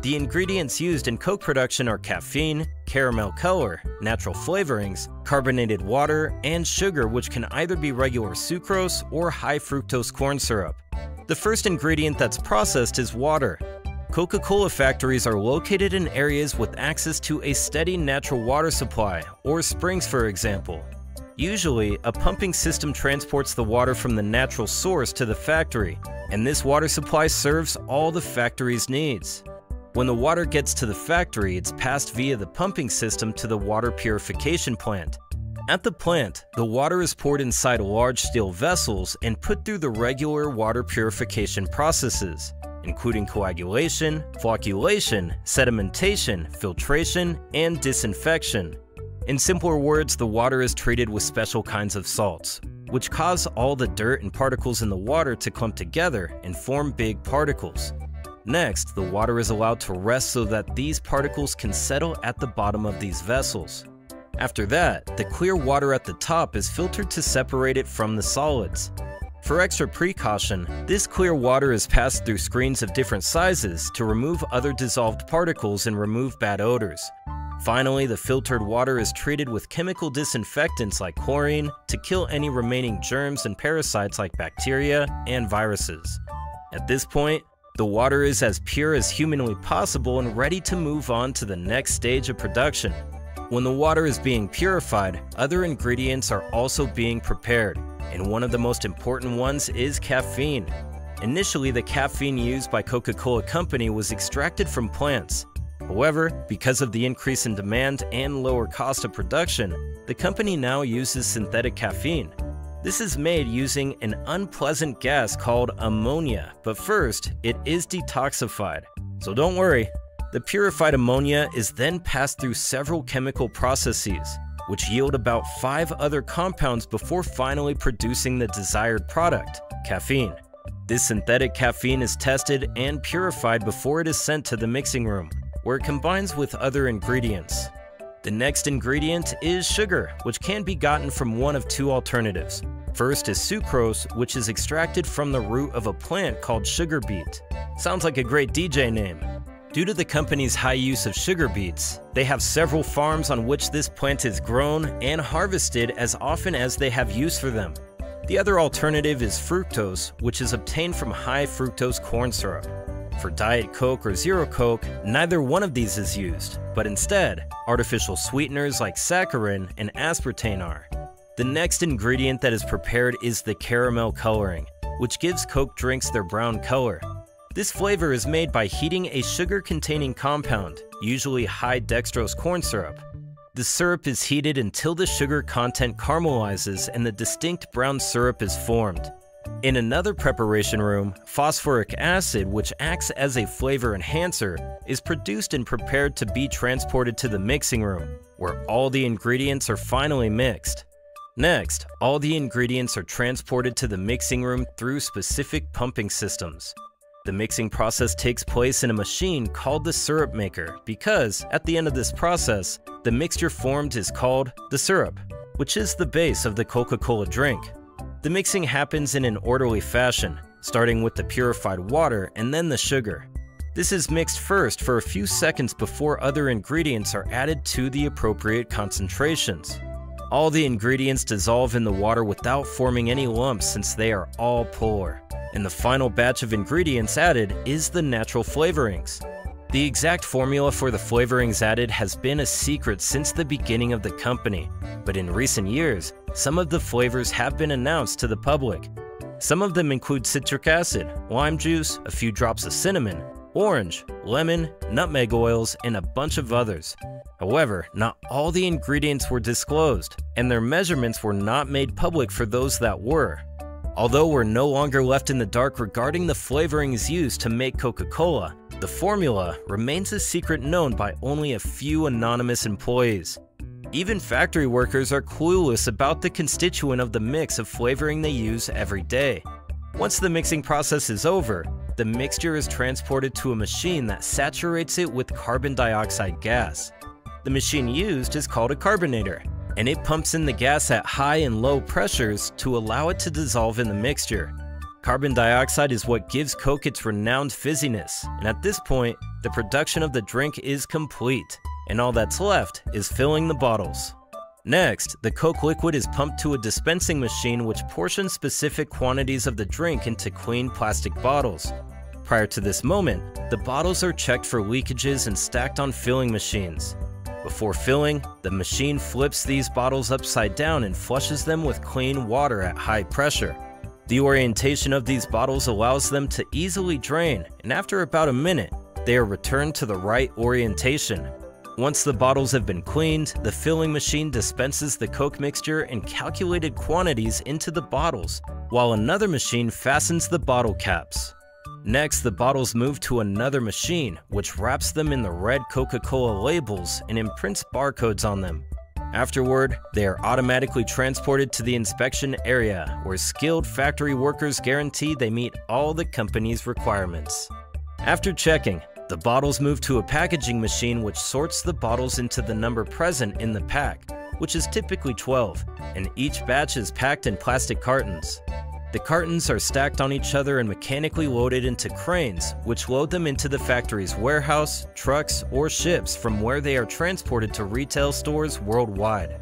The ingredients used in Coke production are caffeine, caramel color, natural flavorings, carbonated water, and sugar which can either be regular sucrose or high fructose corn syrup. The first ingredient that's processed is water. Coca-Cola factories are located in areas with access to a steady natural water supply, or springs for example. Usually, a pumping system transports the water from the natural source to the factory, and this water supply serves all the factory's needs. When the water gets to the factory, it's passed via the pumping system to the water purification plant. At the plant, the water is poured inside large steel vessels and put through the regular water purification processes, including coagulation, flocculation, sedimentation, filtration, and disinfection. In simpler words, the water is treated with special kinds of salts, which cause all the dirt and particles in the water to clump together and form big particles. Next, the water is allowed to rest so that these particles can settle at the bottom of these vessels. After that, the clear water at the top is filtered to separate it from the solids. For extra precaution, this clear water is passed through screens of different sizes to remove other dissolved particles and remove bad odors. Finally, the filtered water is treated with chemical disinfectants like chlorine to kill any remaining germs and parasites like bacteria and viruses. At this point, the water is as pure as humanly possible and ready to move on to the next stage of production. When the water is being purified, other ingredients are also being prepared, and one of the most important ones is caffeine. Initially, the caffeine used by Coca-Cola Company was extracted from plants. However, because of the increase in demand and lower cost of production, the company now uses synthetic caffeine. This is made using an unpleasant gas called ammonia, but first, it is detoxified. So don't worry, the purified ammonia is then passed through several chemical processes, which yield about five other compounds before finally producing the desired product, caffeine. This synthetic caffeine is tested and purified before it is sent to the mixing room, where it combines with other ingredients. The next ingredient is sugar, which can be gotten from one of two alternatives. First is sucrose, which is extracted from the root of a plant called sugar beet. Sounds like a great DJ name. Due to the company's high use of sugar beets, they have several farms on which this plant is grown and harvested as often as they have use for them. The other alternative is fructose, which is obtained from high fructose corn syrup. For Diet Coke or Zero Coke, neither one of these is used, but instead, artificial sweeteners like saccharin and aspartame are. The next ingredient that is prepared is the caramel coloring, which gives Coke drinks their brown color. This flavor is made by heating a sugar-containing compound, usually high dextrose corn syrup. The syrup is heated until the sugar content caramelizes and the distinct brown syrup is formed. In another preparation room, phosphoric acid, which acts as a flavor enhancer, is produced and prepared to be transported to the mixing room, where all the ingredients are finally mixed. Next, all the ingredients are transported to the mixing room through specific pumping systems. The mixing process takes place in a machine called the syrup maker because, at the end of this process, the mixture formed is called the syrup, which is the base of the Coca-Cola drink. The mixing happens in an orderly fashion, starting with the purified water and then the sugar. This is mixed first for a few seconds before other ingredients are added to the appropriate concentrations. All the ingredients dissolve in the water without forming any lumps since they are all polar. And the final batch of ingredients added is the natural flavorings. The exact formula for the flavorings added has been a secret since the beginning of the company, but in recent years, some of the flavors have been announced to the public. Some of them include citric acid, lime juice, a few drops of cinnamon, orange, lemon, nutmeg oils, and a bunch of others. However, not all the ingredients were disclosed, and their measurements were not made public for those that were. Although we're no longer left in the dark regarding the flavorings used to make Coca-Cola, the formula remains a secret known by only a few anonymous employees. Even factory workers are clueless about the constituent of the mix of flavoring they use every day. Once the mixing process is over, the mixture is transported to a machine that saturates it with carbon dioxide gas. The machine used is called a carbonator, and it pumps in the gas at high and low pressures to allow it to dissolve in the mixture. Carbon dioxide is what gives Coke its renowned fizziness, and at this point, the production of the drink is complete, and all that's left is filling the bottles. Next, the Coke liquid is pumped to a dispensing machine which portions specific quantities of the drink into clean plastic bottles. Prior to this moment, the bottles are checked for leakages and stacked on filling machines. Before filling, the machine flips these bottles upside down and flushes them with clean water at high pressure. The orientation of these bottles allows them to easily drain, and after about a minute, they are returned to the right orientation. Once the bottles have been cleaned, the filling machine dispenses the Coke mixture in calculated quantities into the bottles, while another machine fastens the bottle caps. Next, the bottles move to another machine, which wraps them in the red Coca-Cola labels and imprints barcodes on them. Afterward, they are automatically transported to the inspection area, where skilled factory workers guarantee they meet all the company's requirements. After checking, the bottles move to a packaging machine which sorts the bottles into the number present in the pack, which is typically 12, and each batch is packed in plastic cartons. The cartons are stacked on each other and mechanically loaded into cranes, which load them into the factory's warehouse, trucks, or ships from where they are transported to retail stores worldwide.